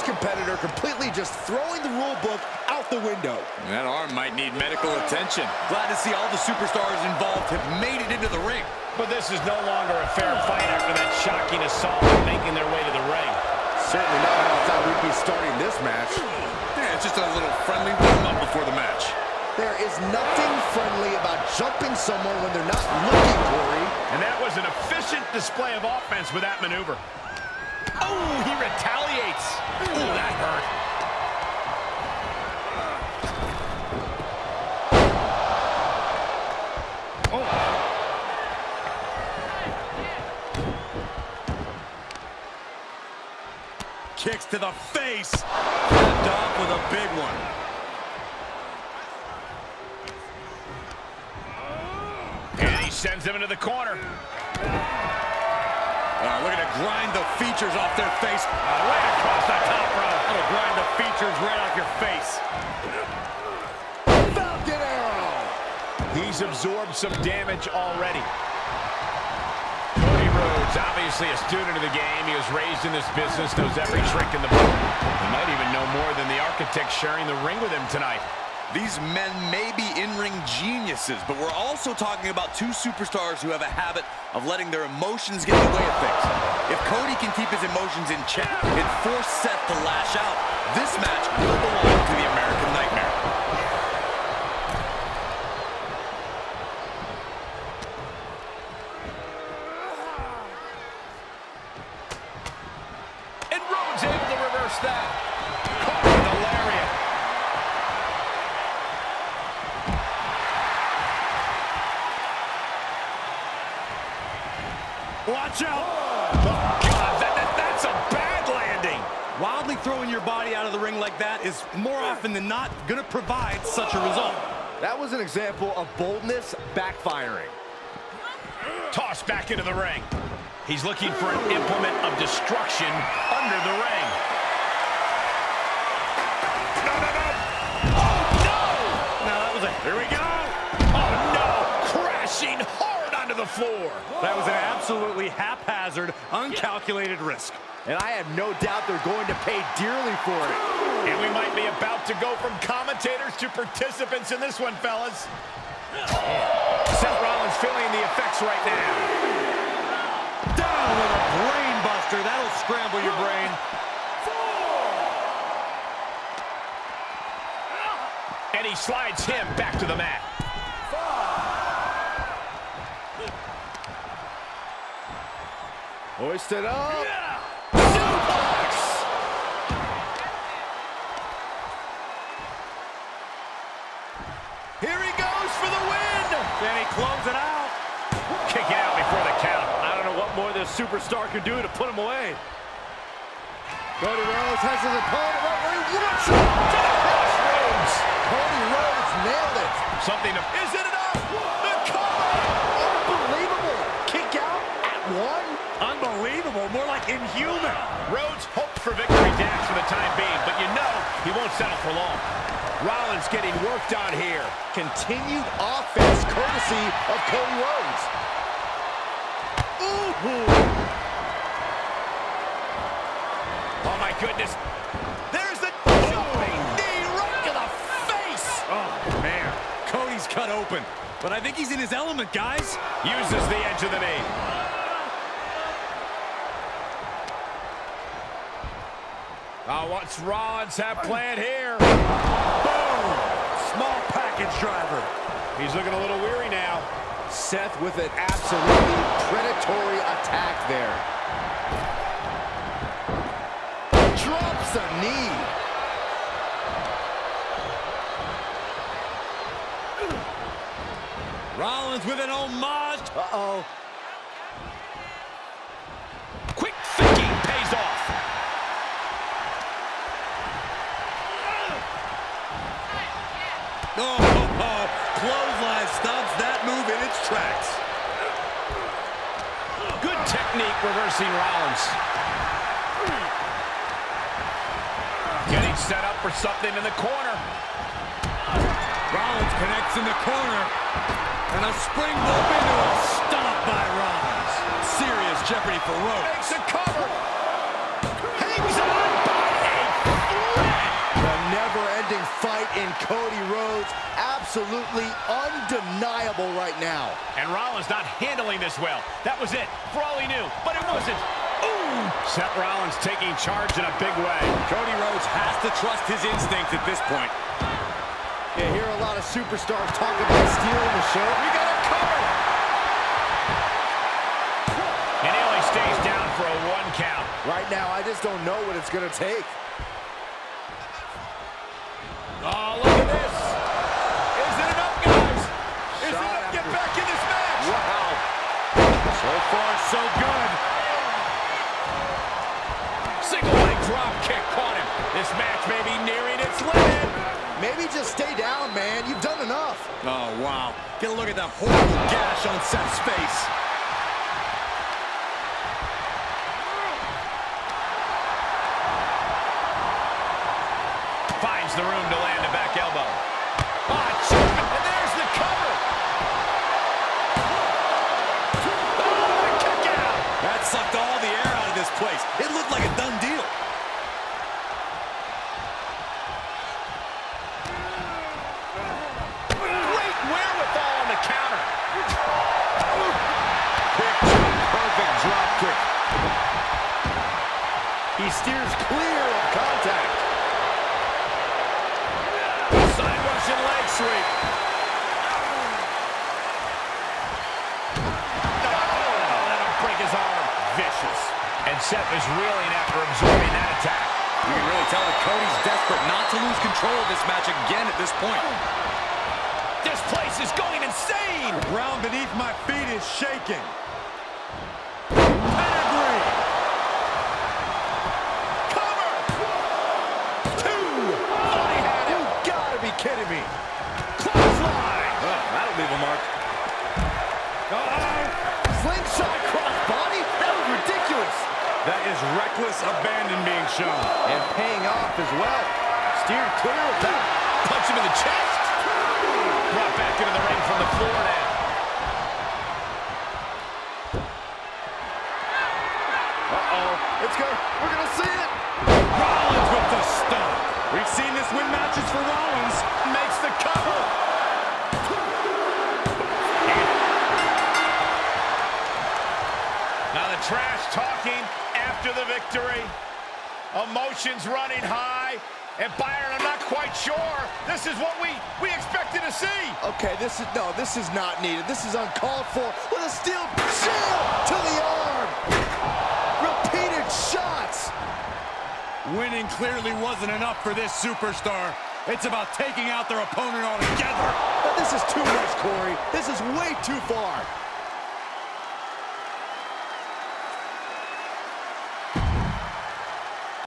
this competitor completely just throwing the rule book out the window. That arm might need medical attention. Glad to see all the superstars involved have made it into the ring. But this is no longer a fair fight after that shocking assault and making their way to the ring. Certainly not how I thought we'd be starting this match. Yeah, it's just a little friendly warm-up before the match. There is nothing friendly about jumping someone when they're not looking, Corey. And that was an efficient display of offense with that maneuver. Oh, Kicks to the face. Capped off with a big one. And he sends him into the corner. Uh, looking to grind the features off their face. Right across the top rope. That'll grind the features right off your face. Falcon Arrow. He's absorbed some damage already. Rhodes, obviously a student of the game. He was raised in this business, knows every trick in the book. He might even know more than the architect sharing the ring with him tonight. These men may be in-ring geniuses, but we're also talking about two superstars who have a habit of letting their emotions get in the way of things. If Cody can keep his emotions in check and force Seth to lash out, this match will Watch out. Oh, God, that, that- that's a bad landing. Wildly throwing your body out of the ring like that is more often than not going to provide such a result. That was an example of boldness backfiring. Tossed back into the ring. He's looking for an implement of destruction under the ring. No, no, no. Oh, no! Now that was a Here we go. Floor. that was an absolutely haphazard, uncalculated risk. And I have no doubt they're going to pay dearly for it. And we might be about to go from commentators to participants in this one, fellas. Seth Rollins feeling the effects right now. Down with a brain buster. That'll scramble your brain. And he slides him back to the mat. Hoisted up. Suplex! Here he goes for the win! Then he close it out. Kick it out before the count. I don't know what more this superstar can do to put him away. Cody Rhodes has his opponent right where he wants him. To the Cross Rhodes! Cody Rhodes nailed it. Something to... Is it enough? The cover! Unbelievable. Kick out at one. Unbelievable. More inhuman. Rhodes hopes for victory dash for the time being, but you know he won't settle for long. Rollins getting worked on here. Continued offense courtesy of Cody Rhodes. Ooh. Oh, my goodness. There's the jumping knee right to the face. Oh, man. Cody's cut open. But I think he's in his element, guys. Uses the edge of the knee. Oh, what's Rollins have planned here? Boom. Small package driver. He's looking a little weary now. Seth with an absolutely predatory attack there. Drops a knee. Rollins with an homage. Uh-oh. Oh, oh, oh. Clothesline stops that move in its tracks. Good technique reversing Rollins. Getting set up for something in the corner. Rollins connects in the corner. And a springboard into a stomp by Rollins. Serious jeopardy for Rhodes. Makes a cover. Hangs Cody Rhodes absolutely undeniable right now. And Rollins not handling this well. That was it, for all he knew, but it wasn't. Ooh! Seth Rollins taking charge in a big way. Cody Rhodes has to trust his instincts at this point. You hear a lot of superstars talk about stealing the show. We got a cover! And he only stays down for a one count. Right now, I just don't know what it's going to take. Oh, look at this. Is it enough, guys? Is it Shot enough? Get back in this match. Wow. So far, so good. Single leg drop kick caught him. This match may be nearing its limit. Maybe just stay down, man. You've done enough. Oh, wow. Get a look at that horrible gash on Seth's face. Finds the room to land a back elbow. Choke, and there's the cover. Oh, kick out. That sucked all the air out of this place. It looked like a done deal. Great wherewithal on the counter. Perfect drop kick. He steers clear of contact. Side Russian leg sweep. Oh, let him break his arm. Vicious. And Seth is reeling after absorbing that attack. You can really tell that Cody's desperate not to lose control of this match again at this point. This place is going insane. The ground beneath my feet is shaking. Pedigree. Cover. Two. Thought he had it. You gotta be kidding me. Clothesline. Oh, that'll leave a mark. Slingshot crossbody? That was ridiculous. That is reckless abandon being shown. And paying off as well. Steered clear of that. Punch him in the chest. Brought back into the ring from the floor now. Uh-oh. It's good. We're gonna see it. Rollins with the stomp. We've seen this win matches for Rollins. Victory. Emotions running high. And Byron, I'm not quite sure. This is what we, we expected to see. Okay, this is no, this is not needed. This is uncalled for with a steel chair to the arm. Repeated shots. Winning clearly wasn't enough for this superstar. It's about taking out their opponent altogether. But this is too much, Corey. This is way too far.